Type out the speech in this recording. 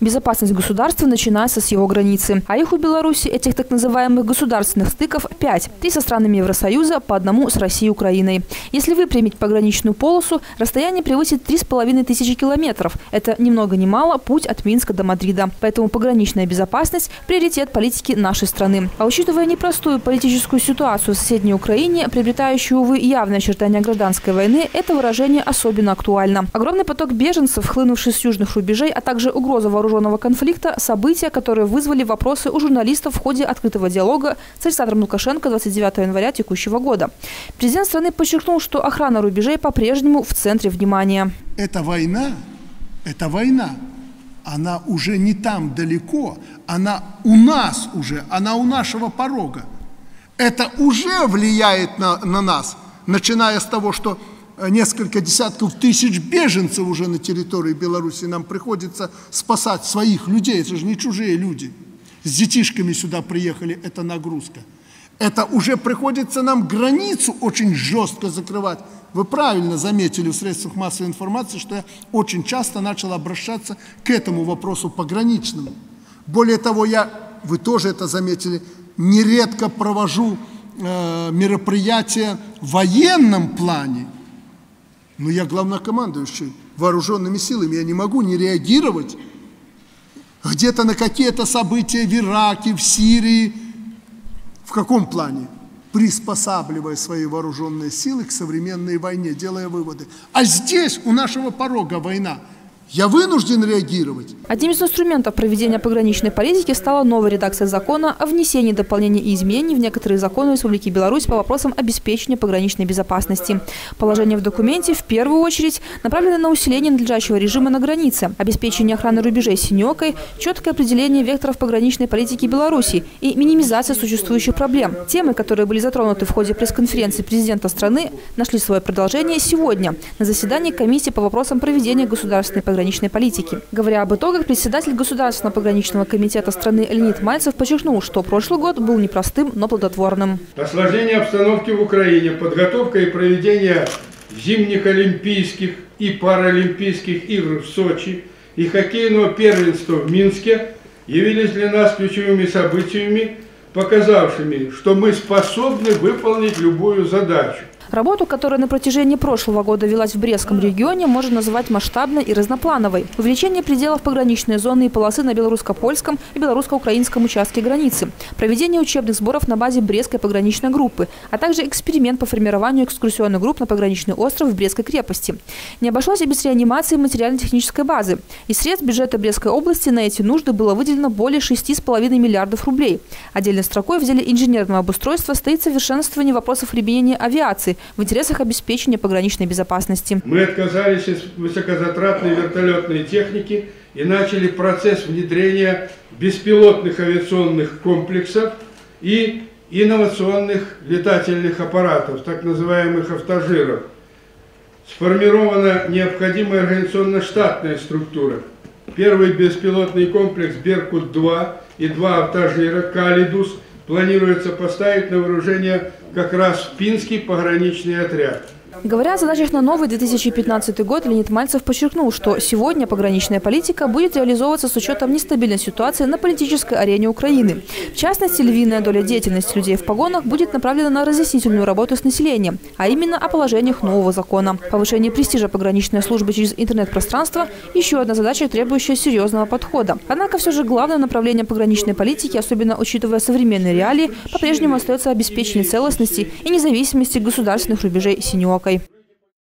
Безопасность государства начинается с его границы. А их у Беларуси, этих так называемых государственных стыков, пять. Три со странами Евросоюза, по одному с Россией и Украиной. Если выпрямить пограничную полосу, расстояние превысит три с половиной тысячи километров. Это ни много ни мало путь от Минска до Мадрида. Поэтому пограничная безопасность – приоритет политики нашей страны. А учитывая непростую политическую ситуацию в соседней Украине, приобретающую, увы, явное очертания гражданской войны, это выражение особенно актуально. Огромный поток беженцев, хлынувший с южных рубежей, а также угроза угроза вооруженного конфликта – события, которые вызвали вопросы у журналистов в ходе открытого диалога с Александром Лукашенко 29 января текущего года. Президент страны подчеркнул, что охрана рубежей по-прежнему в центре внимания. Эта война, эта война, она уже не там далеко, она у нас уже, она у нашего порога. Это уже влияет на, на нас, начиная с того, что несколько десятков тысяч беженцев уже на территории Беларуси. Нам приходится спасать своих людей, это же не чужие люди. С детишками сюда приехали, это нагрузка. Это уже приходится нам границу очень жестко закрывать. Вы правильно заметили в средствах массовой информации, что я очень часто начал обращаться к этому вопросу пограничному. Более того, я, вы тоже это заметили, нередко провожу э, мероприятия в военном плане – но я главнокомандующий вооруженными силами, я не могу не реагировать где-то на какие-то события в Ираке, в Сирии. В каком плане? Приспосабливая свои вооруженные силы к современной войне, делая выводы. А здесь у нашего порога война – я вынужден реагировать. Одним из инструментов проведения пограничной политики стала новая редакция закона о внесении дополнений и изменений в некоторые законы Республики Беларусь по вопросам обеспечения пограничной безопасности. Положение в документе в первую очередь направлено на усиление надлежащего режима на границе, обеспечение охраны рубежей синекой, четкое определение векторов пограничной политики Беларуси и минимизация существующих проблем. Темы, которые были затронуты в ходе пресс-конференции президента страны, нашли свое продолжение сегодня на заседании комиссии по вопросам проведения государственной пограничной пограничной политики. Говоря об итогах, председатель Государственного пограничного комитета страны Леонид Мальцев подчеркнул, что прошлый год был непростым, но плодотворным. Осложнение обстановки в Украине, подготовка и проведение зимних Олимпийских и Паралимпийских игр в Сочи и хоккейного первенства в Минске явились для нас ключевыми событиями, показавшими, что мы способны выполнить любую задачу. Работу, которая на протяжении прошлого года велась в Брестском регионе, можно назвать масштабной и разноплановой. Увеличение пределов пограничной зоны и полосы на белорусско-польском и белорусско-украинском участке границы, проведение учебных сборов на базе Брестской пограничной группы, а также эксперимент по формированию экскурсионных групп на пограничный остров в Брестской крепости. Не обошлось и без реанимации материально-технической базы. Из средств бюджета Брестской области на эти нужды было выделено более 6,5 миллиардов рублей. Отдельной строкой в деле инженерного обустройства стоит совершенствование вопросов применения авиации, в интересах обеспечения пограничной безопасности. Мы отказались от высокозатратной вертолетной техники и начали процесс внедрения беспилотных авиационных комплексов и инновационных летательных аппаратов, так называемых автожиров. Сформирована необходимая организационно-штатная структура. Первый беспилотный комплекс «Беркут-2» и два автожира «Калидус» планируется поставить на вооружение как раз Пинский пограничный отряд. Говоря о задачах на новый 2015 год, Леонид Мальцев подчеркнул, что сегодня пограничная политика будет реализовываться с учетом нестабильной ситуации на политической арене Украины. В частности, львиная доля деятельности людей в погонах будет направлена на разъяснительную работу с населением, а именно о положениях нового закона. Повышение престижа пограничной службы через интернет-пространство – еще одна задача, требующая серьезного подхода. Однако все же главным направлением пограничной политики, особенно учитывая современные реалии, по-прежнему остается обеспечение целостности и независимости государственных рубежей Синеокой.